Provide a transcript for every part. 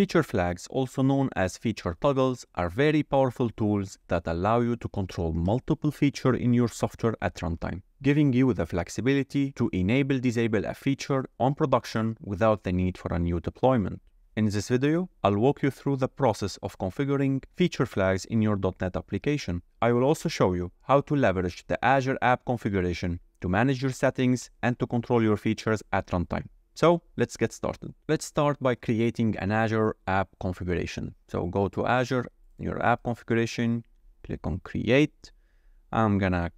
Feature flags, also known as feature toggles, are very powerful tools that allow you to control multiple features in your software at runtime, giving you the flexibility to enable disable a feature on production without the need for a new deployment. In this video, I'll walk you through the process of configuring feature flags in your .NET application. I will also show you how to leverage the Azure App Configuration to manage your settings and to control your features at runtime. So let's get started. Let's start by creating an Azure app configuration. So go to Azure, your app configuration, click on create. I'm gonna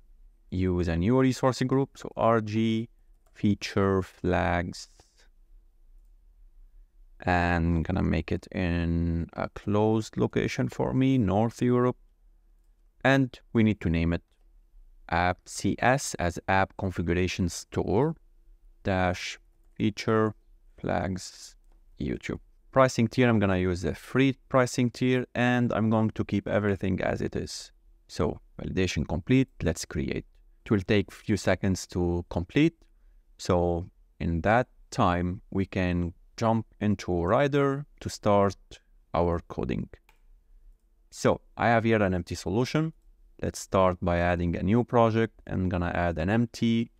use a new resource group. So RG feature flags and gonna make it in a closed location for me, North Europe. And we need to name it app CS as app configuration store dash feature flags YouTube. Pricing tier, I'm gonna use the free pricing tier and I'm going to keep everything as it is. So validation complete, let's create. It will take a few seconds to complete. So in that time, we can jump into Rider to start our coding. So I have here an empty solution. Let's start by adding a new project. I'm gonna add an empty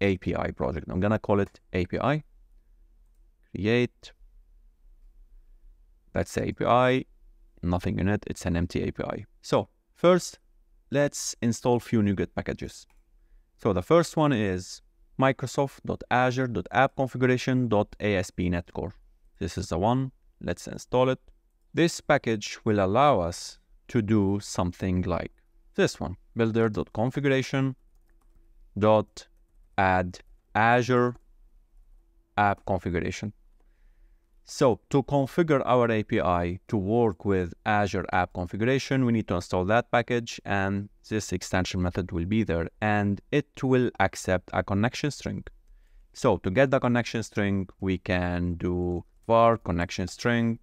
API project. I'm gonna call it API. Create. That's the API. Nothing in it. It's an empty API. So first, let's install few NuGet packages. So the first one is microsoft.azure.appconfiguration.asp.NET Core. This is the one. Let's install it. This package will allow us to do something like this one, builder.configuration dot add Azure app configuration. So to configure our API to work with Azure App Configuration, we need to install that package and this extension method will be there and it will accept a connection string. So to get the connection string, we can do var connection string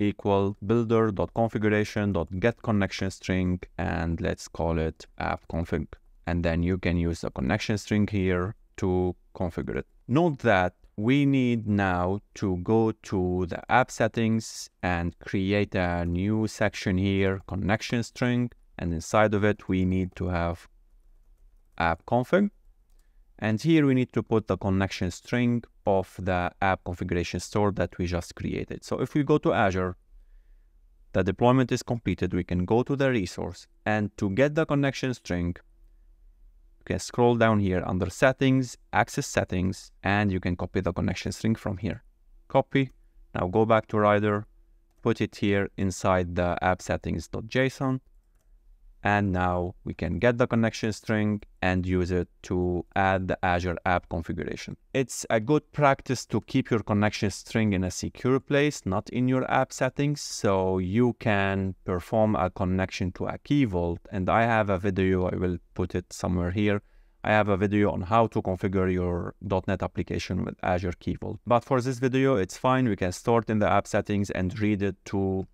equal builder.configuration.get connection string and let's call it app config. And then you can use the connection string here to configure it. Note that we need now to go to the app settings and create a new section here, connection string. And inside of it, we need to have app config. And here we need to put the connection string of the app configuration store that we just created. So if we go to Azure, the deployment is completed. We can go to the resource and to get the connection string, can scroll down here under settings, access settings, and you can copy the connection string from here. Copy. Now go back to Rider, put it here inside the app settings.json. And now we can get the connection string and use it to add the Azure app configuration. It's a good practice to keep your connection string in a secure place, not in your app settings, so you can perform a connection to a key vault. And I have a video, I will put it somewhere here. I have a video on how to configure your .NET application with Azure Key Vault. But for this video, it's fine. We can store it in the app settings and read it to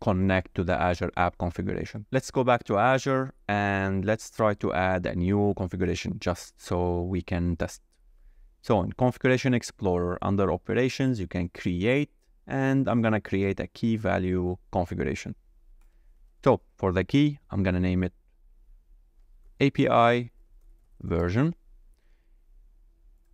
connect to the Azure app configuration. Let's go back to Azure and let's try to add a new configuration just so we can test. So in Configuration Explorer under Operations, you can create and I'm going to create a key value configuration. So for the key, I'm going to name it API version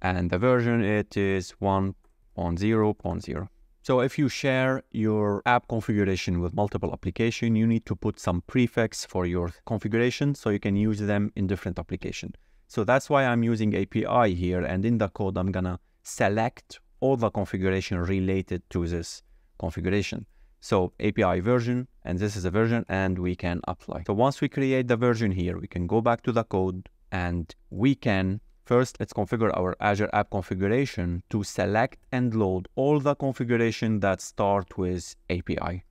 and the version it is 1.0.0. So if you share your app configuration with multiple applications, you need to put some prefix for your configuration so you can use them in different application. So that's why I'm using API here. And in the code, I'm gonna select all the configuration related to this configuration. So API version, and this is a version, and we can apply. So once we create the version here, we can go back to the code and we can First, let's configure our Azure App Configuration to select and load all the configuration that start with API.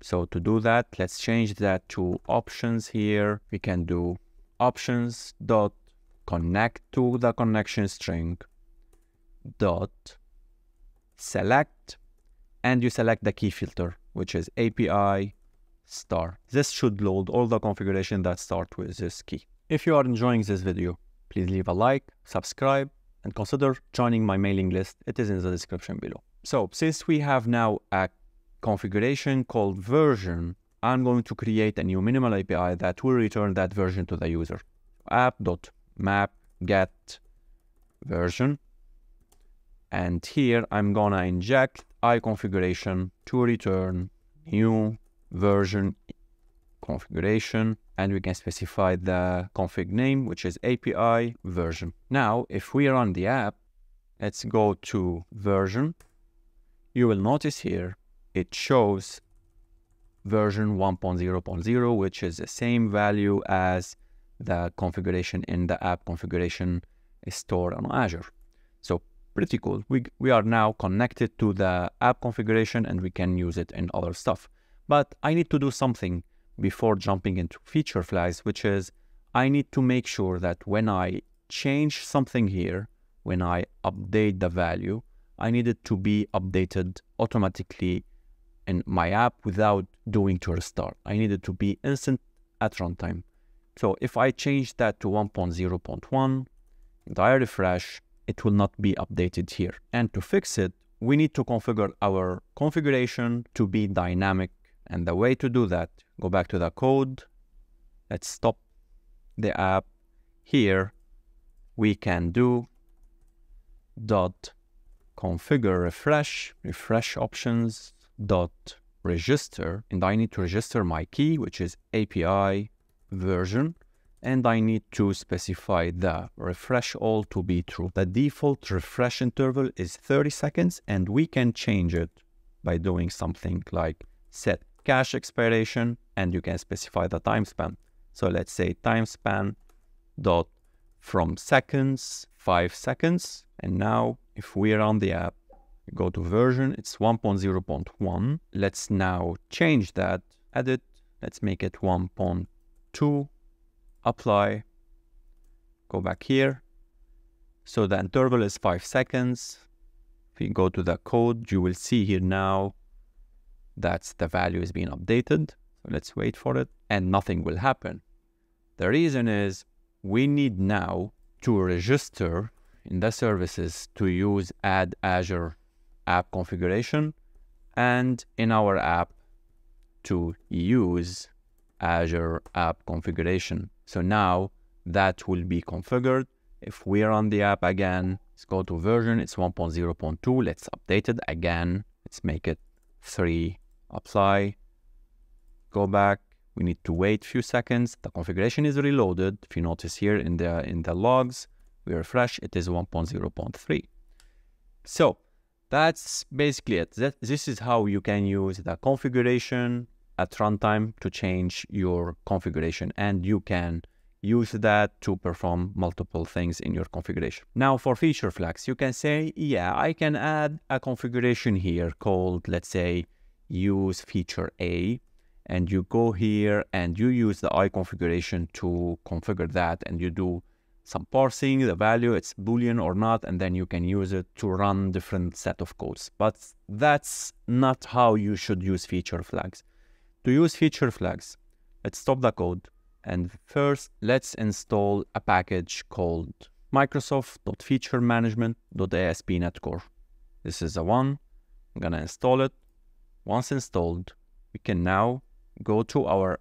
So to do that, let's change that to options here. We can do options dot connect to the connection string dot select and you select the key filter, which is API star. This should load all the configuration that start with this key. If you are enjoying this video, please leave a like, subscribe, and consider joining my mailing list. It is in the description below. So since we have now a configuration called version, I'm going to create a new minimal API that will return that version to the user. app.map get version. And here I'm gonna inject iConfiguration to return new version configuration and we can specify the config name which is API version. Now if we run the app, let's go to version. You will notice here it shows version 1.0.0 which is the same value as the configuration in the app configuration stored on Azure. So pretty cool. We, we are now connected to the app configuration and we can use it in other stuff. But I need to do something before jumping into feature flags, which is I need to make sure that when I change something here, when I update the value, I need it to be updated automatically in my app without doing to restart. I need it to be instant at runtime. So if I change that to 1.0.1 and I refresh, it will not be updated here. And to fix it, we need to configure our configuration to be dynamic. And the way to do that, go back to the code. Let's stop the app. Here, we can do dot configure refresh, refresh options, dot register. And I need to register my key, which is API version and I need to specify the refresh all to be true. The default refresh interval is 30 seconds and we can change it by doing something like set cache expiration and you can specify the time span. So let's say time span dot from seconds, five seconds. And now if we run the app, go to version, it's 1.0.1. Let's now change that, edit, let's make it 1.2 apply, go back here. So the interval is five seconds. If you go to the code, you will see here now that the value is being updated. So let's wait for it and nothing will happen. The reason is we need now to register in the services to use add Azure app configuration and in our app to use Azure app configuration. So now that will be configured. If we run the app again, let's go to version, it's 1.0.2. Let's update it again. Let's make it 3, apply, go back. We need to wait a few seconds. The configuration is reloaded. If you notice here in the in the logs, we refresh, it is 1.0.3. So that's basically it. That, this is how you can use the configuration at runtime to change your configuration and you can use that to perform multiple things in your configuration. Now for feature flags, you can say, yeah, I can add a configuration here called, let's say, use feature A, and you go here and you use the I configuration to configure that and you do some parsing, the value, it's Boolean or not, and then you can use it to run different set of codes. But that's not how you should use feature flags. To use feature flags, let's stop the code and first let's install a package called microsoft.featuremanagement.aspnetcore. This is the one. I'm gonna install it. Once installed, we can now go to our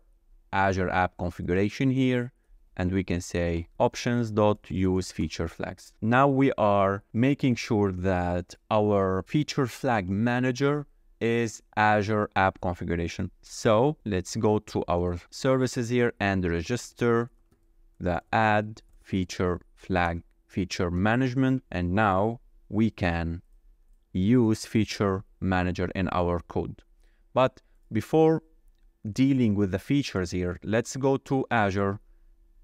Azure app configuration here and we can say options.use feature flags. Now we are making sure that our feature flag manager is Azure App Configuration. So let's go to our services here and register the add feature flag feature management. And now we can use feature manager in our code. But before dealing with the features here, let's go to Azure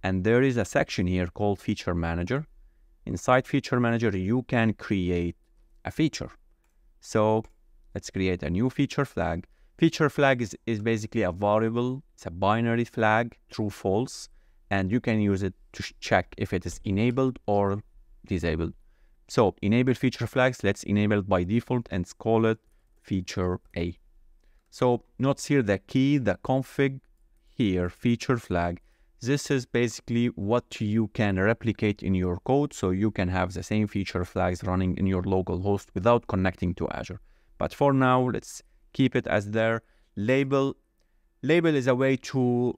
and there is a section here called feature manager. Inside feature manager, you can create a feature. So Let's create a new feature flag. Feature flag is, is basically a variable. It's a binary flag, true, false, and you can use it to check if it is enabled or disabled. So enable feature flags, let's enable it by default and call it feature A. So notice here the key, the config here, feature flag. This is basically what you can replicate in your code so you can have the same feature flags running in your local host without connecting to Azure. But for now, let's keep it as there. Label, label is a way to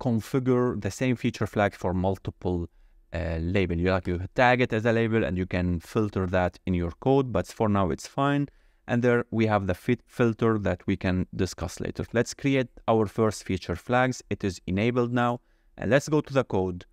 configure the same feature flag for multiple label. You like you tag it as a label and you can filter that in your code, but for now it's fine. And there we have the fit filter that we can discuss later. Let's create our first feature flags. It is enabled now. And let's go to the code.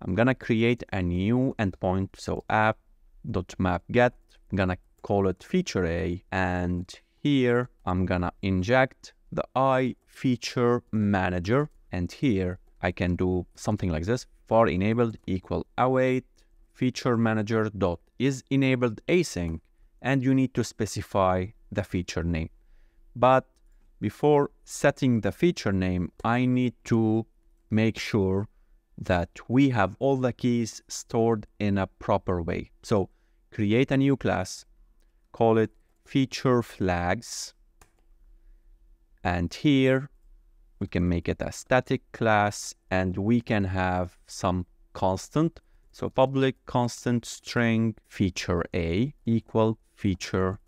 I'm gonna create a new endpoint. So app.mapGet. I'm gonna call it feature A. And here I'm gonna inject the I feature manager. And here I can do something like this var enabled equal await feature manager dot is enabled async and you need to specify the feature name. But before setting the feature name, I need to make sure that we have all the keys stored in a proper way. So create a new class, call it feature flags. And here we can make it a static class and we can have some constant. So public constant string feature A equal feature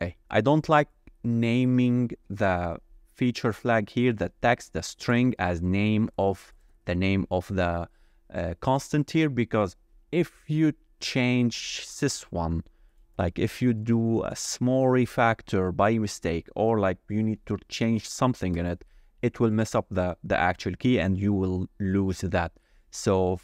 A. I don't like naming the feature flag here, the text, the string as name of the name of the uh, constant here, because if you change this one, like if you do a small refactor by mistake, or like you need to change something in it, it will mess up the, the actual key and you will lose that. So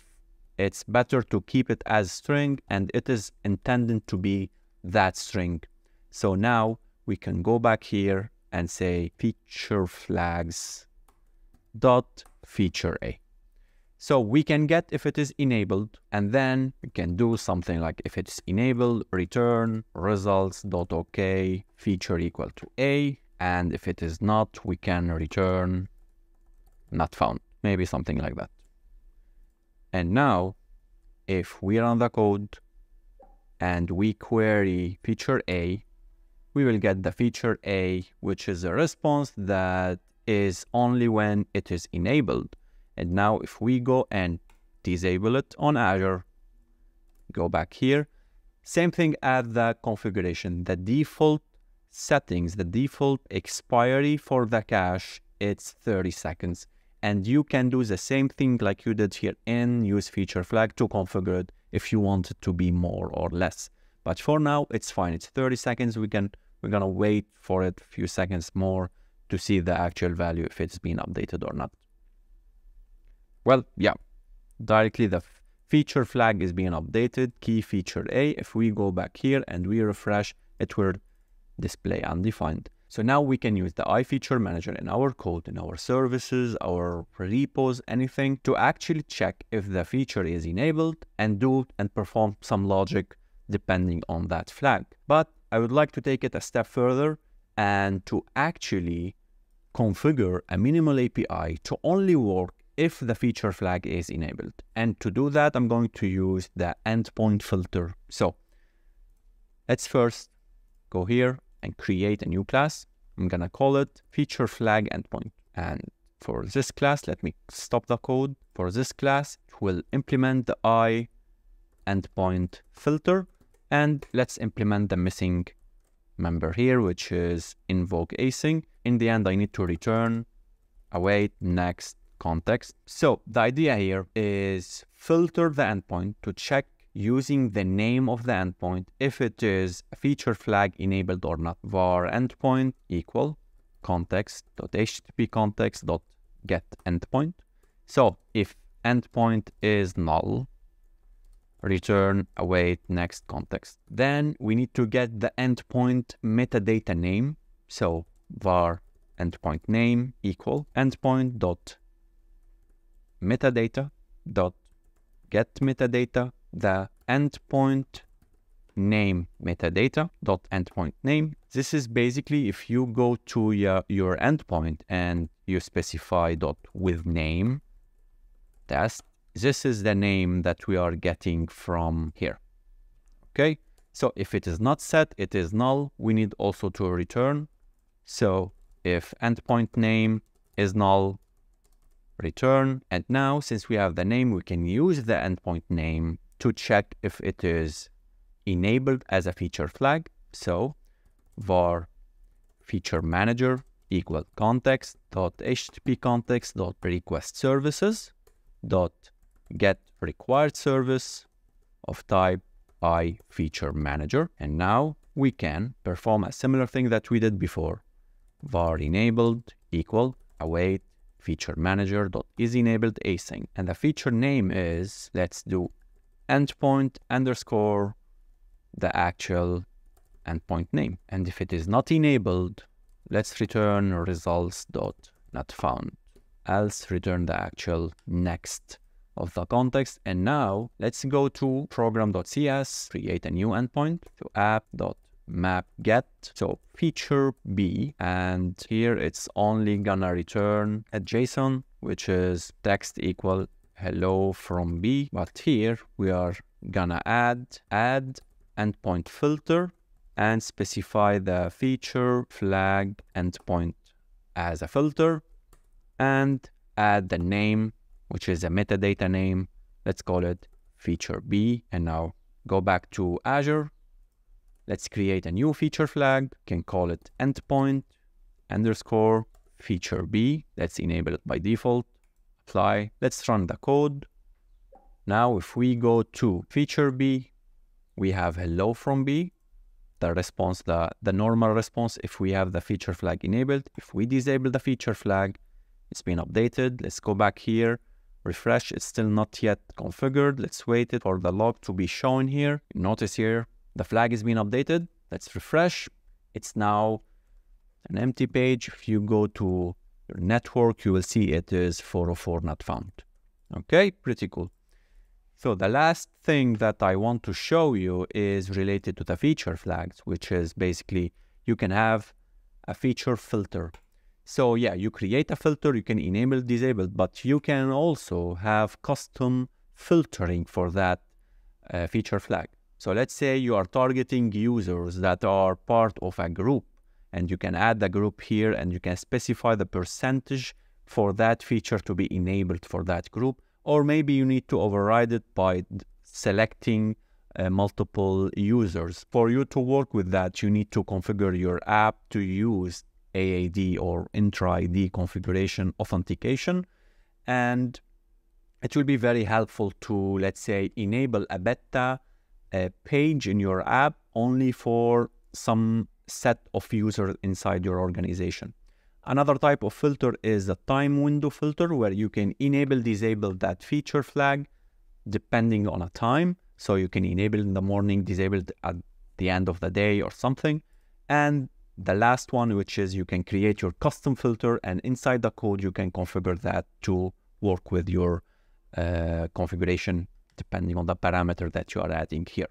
it's better to keep it as string and it is intended to be that string. So now we can go back here and say feature flags dot feature a. So we can get if it is enabled and then we can do something like if it's enabled, return results dot okay feature equal to a and if it is not, we can return not found, maybe something like that. And now, if we run the code and we query feature A, we will get the feature A, which is a response that is only when it is enabled. And now if we go and disable it on Azure, go back here, same thing at the configuration. The default settings, the default expiry for the cache, it's 30 seconds. And you can do the same thing like you did here in use feature flag to configure it if you want it to be more or less. But for now, it's fine. It's 30 seconds. We can, we're going to wait for it a few seconds more to see the actual value if it's been updated or not. Well, yeah, directly the feature flag is being updated, key feature A. If we go back here and we refresh, it will display undefined. So now we can use the iFeature Manager in our code, in our services, our repos, anything to actually check if the feature is enabled and do and perform some logic depending on that flag. But I would like to take it a step further and to actually configure a minimal API to only work if the feature flag is enabled. And to do that, I'm going to use the endpoint filter. So let's first go here and create a new class. I'm gonna call it feature flag endpoint. And for this class, let me stop the code. For this class, it will implement the I endpoint filter. And let's implement the missing member here, which is invoke async. In the end, I need to return await next context. So the idea here is filter the endpoint to check using the name of the endpoint if it is a feature flag enabled or not. var endpoint equal context.http context.get endpoint. So if endpoint is null, return await next context. Then we need to get the endpoint metadata name. So var endpoint name equal endpoint dot metadata dot get metadata the endpoint name metadata dot endpoint name. This is basically if you go to your, your endpoint and you specify dot with name test, this is the name that we are getting from here. Okay, so if it is not set, it is null. We need also to return. So if endpoint name is null, return. And now since we have the name, we can use the endpoint name to check if it is enabled as a feature flag. So var feature manager equal context dot http context dot request services dot get required service of type i feature manager. And now we can perform a similar thing that we did before. var enabled equal await feature manager dot is enabled async. And the feature name is, let's do endpoint underscore the actual endpoint name. And if it is not enabled, let's return results dot not found. Else return the actual next of the context. And now let's go to program.cs, create a new endpoint to app.map get. So feature B, and here it's only gonna return a JSON, which is text equal hello from B. But here we are gonna add add endpoint filter and specify the feature flag endpoint as a filter and add the name which is a metadata name. Let's call it feature B. And now go back to Azure. Let's create a new feature flag. Can call it endpoint underscore feature B. Let's enable it by default. Apply. Let's run the code. Now, if we go to feature B, we have hello from B. The response, the, the normal response, if we have the feature flag enabled. If we disable the feature flag, it's been updated. Let's go back here refresh it's still not yet configured let's wait it for the log to be shown here notice here the flag is being updated let's refresh it's now an empty page if you go to your network you will see it is 404 not found. Okay pretty cool. So the last thing that I want to show you is related to the feature flags which is basically you can have a feature filter. So yeah, you create a filter, you can enable, disable, but you can also have custom filtering for that uh, feature flag. So let's say you are targeting users that are part of a group and you can add the group here and you can specify the percentage for that feature to be enabled for that group. Or maybe you need to override it by selecting uh, multiple users. For you to work with that, you need to configure your app to use AAD or Entra-ID configuration authentication. And it will be very helpful to, let's say, enable a beta a page in your app only for some set of users inside your organization. Another type of filter is a time window filter where you can enable, disable that feature flag depending on a time. So you can enable in the morning, disable at the end of the day or something. And the last one, which is you can create your custom filter and inside the code, you can configure that to work with your uh, configuration depending on the parameter that you are adding here.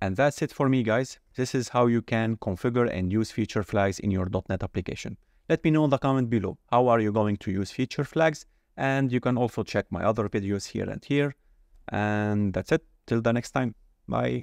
And that's it for me, guys. This is how you can configure and use feature flags in your .NET application. Let me know in the comment below, how are you going to use feature flags? And you can also check my other videos here and here. And that's it. Till the next time. Bye.